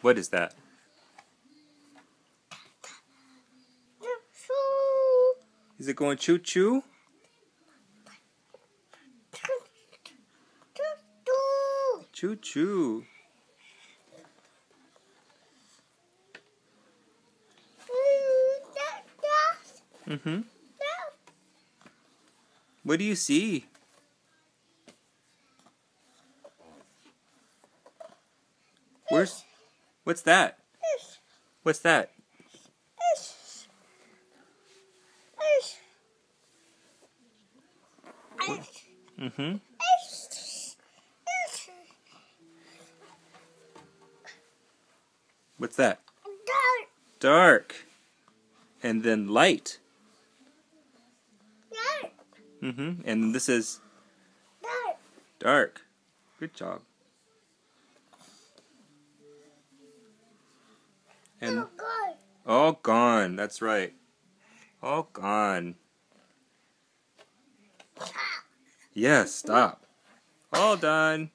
What is that? Is it going choo choo? Choo choo. Mm-hmm. What do you see? Where's what's that? What's that? Mm-hmm. What's that? Dark. Dark. And then light. Mm-hmm. And this is dark. dark. Good job. And all gone. That's right. All gone. Yes, stop. All done.